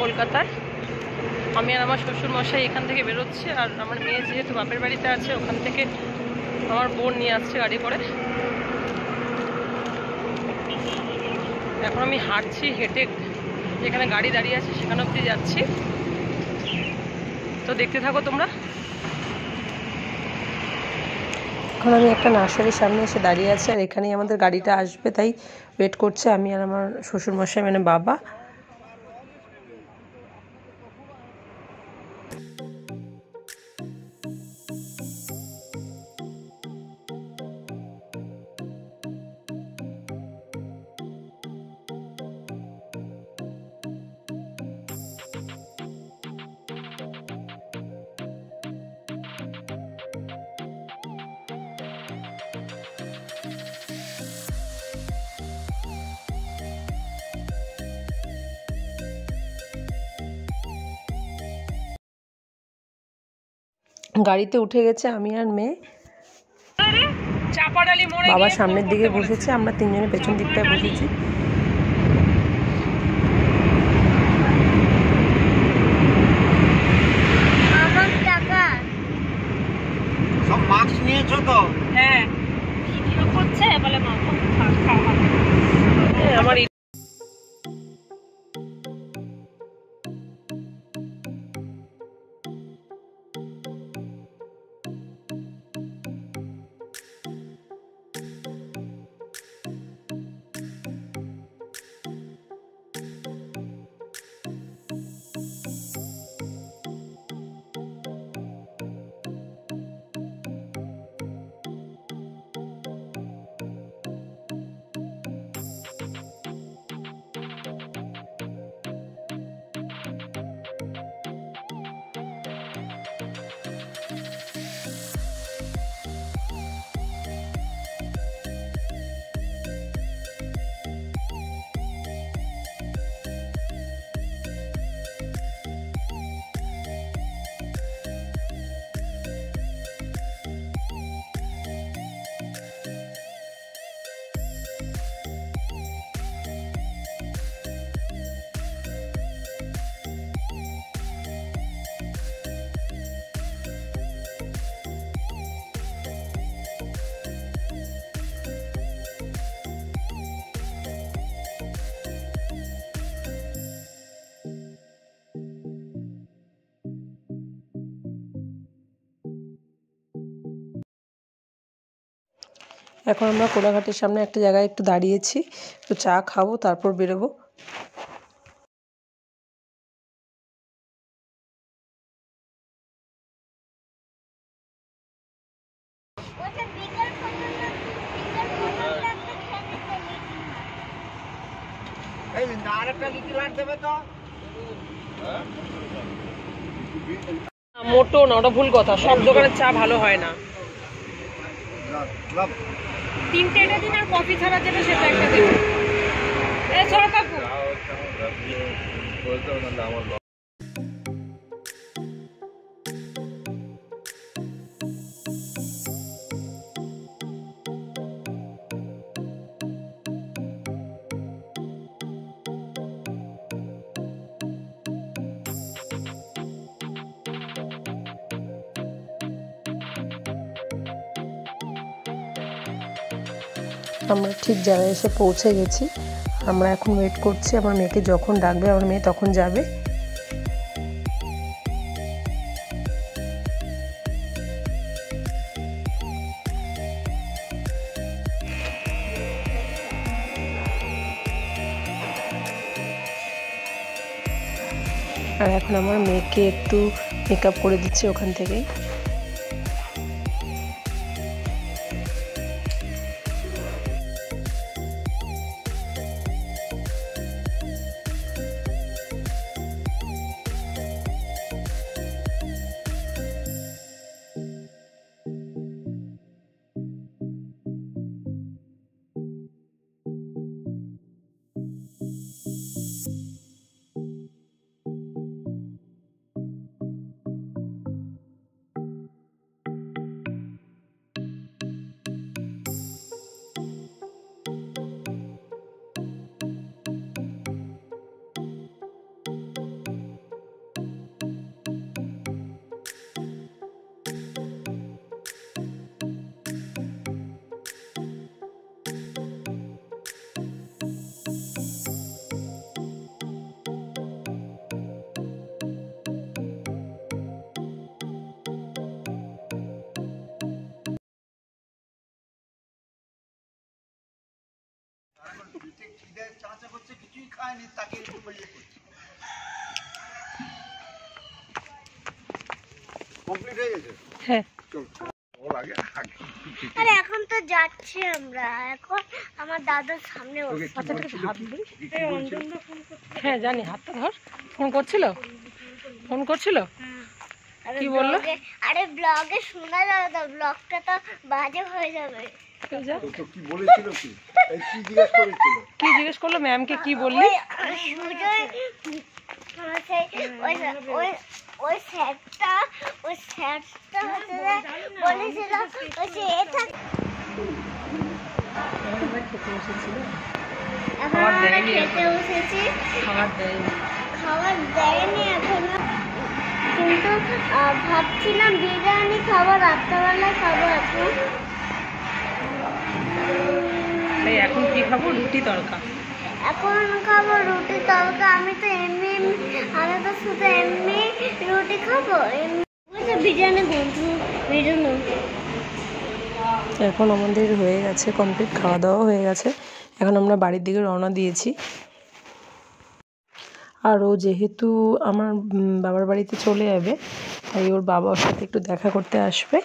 কলকাতার আমি আর আমার শ্বশুরমশাই এখান থেকে বেরোচ্ছে আর আমার মেয়ে যেহেতু বাপের বাড়িতে আছে, ওখান থেকে আমার বোন নিয়ে আসছে গাড়ি করে। এখন আমি হাঁটছি, হেঁটে যেখানে গাড়ি দাঁড়িয়ে আছে সেখানে অব্দি যাচ্ছি। তো দেখতে থাকো তোমরা। এখন আমি একটা নার্সারির সামনে এসে দাঁড়িয়ে আছি আর এখানেই আমাদের গাড়িটা আসবে, তাই ওয়েট করছে আমি আর আমার শ্বশুরমশাই মানে বাবা। গাড়িতে উঠে গেছে আমি আর মেয়ে। বাবা সামনের দিকে বসেছে আমরা তিনজনে পেছন দিকটায় বসেছি। এখন আমরা কোলাঘাটের সামনে একটা জায়গায় একটু দাঁড়িয়েছি একটু চা খাব তারপর বেরোবো। মোটো না ওটা ভুল কথা সব দোকানের চা ভালো হয় না। তিনটে এটা দিন আর কফি ছাড়া যেটা সেটা একটা দিন। এ আমরা ঠিক জায়গায় এসে পৌঁছে গেছি। আমরা এখন ওয়েট করছি, আমার মেয়েকে যখন ডাকবে, আমার মেয়ে তখন যাবে। আর এখন আমার মেয়েকে একটু মেকআপ করে দিচ্ছে ওখান থেকেই। কিছুই খায়নি তাকে একটু বলিয়ে কমপ্লিট হয়ে গেছে? হ্যাঁ। চল। ওর আগে আগে আরে এখন তো যাচ্ছি আমরা এখন আমার দাদার সামনে তোকে বসে। কি বলছিল? কি? তোকে কি বলছিল? হ্যাঁ জানি হাতটা ধর ফোন করছিল? ফোন করছিল? আরে কি বলল? আরে ব্লগে শোনা যাবে ব্লগটা তো বাজে হয়ে যাবে। কি বলেছিল কি? কি জিজ্ঞেস করেছিল? কি জিজ্ঞেস করল? ম্যামকে কি বললি? ওই ওই ওই ওই স্যারটা ওই স্যারটা বলেছিল ওই যে এ এখন। খাবার খেতে বসেছি। খাবার দেয়নি। খাবার দেয়নি এখনও। কিন্তু ভাবছিলাম বিরিয়ানি খাব রাত্রেবেলায় খাব এখন। এখন কি খাব? রুটি তড়কা। এখন খাব রুটি তরকা আমি তো এমনি এমনি- আমি তো শুধু এমনি রুটি খাব। এমনি বিরিয়ানি বন্ধু বিরিয়ানি এখন আমাদের হয়ে গেছে কমপ্লিট খাওয়া দাওয়া হয়ে গেছে। এখন আমরা বাড়ির দিকে রওনা দিয়েছি। আর ও যেহেতু আমার বাবার বাড়িতে চলে যাবে তাই ওর বাবা ওর সাথে একটু দেখা করতে আসবে।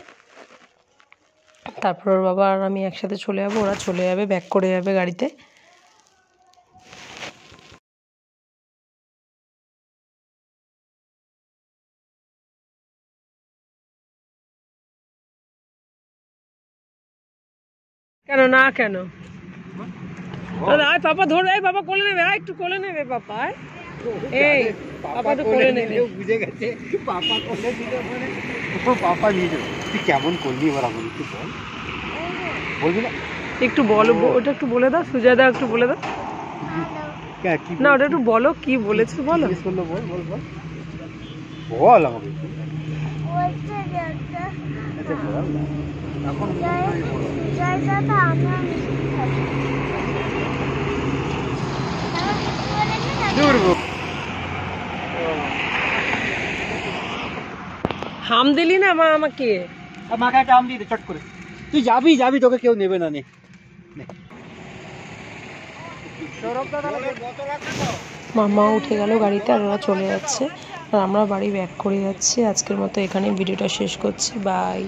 তারপর ওর বাবা আর আমি একসাথে চলে যাব ওরা চলে যাবে ব্যাক করে যাবে গাড়িতে। কেন না কেন? আয় পাপা ধরে আয় পাপা কোলে নেবে আয় একটু কোলে নেবে পাপা। এই পাপা তো কোলে নেবে। বুঝে গেছে পাপা কোলে দিলে মানে পাপা নিয়ে যাবে। তুই কেমন করলি এবার আমার একটু বল। বলবি না? একটু বলো ওটা একটু বলে দাও সুজয়দা একটু বলে দাও। না ওটা একটু বলো কি বলেছ বলো। বল বল বল। বল আমাকে আচ্ছা। হাম দিলি না মা আমাকে? আর মাকে একটা আম দিয়ে দে চট করে। তুই যাবি যাবি তোকে কেউ নেবে না নে। নে। মামা উঠে গেল গাড়িতে আর ওরা চলে যাচ্ছে। আর আমরা বাড়ি ব্যাক করে যাচ্ছি। আজকের মতো এখানে ভিডিওটা শেষ করছি। বাই।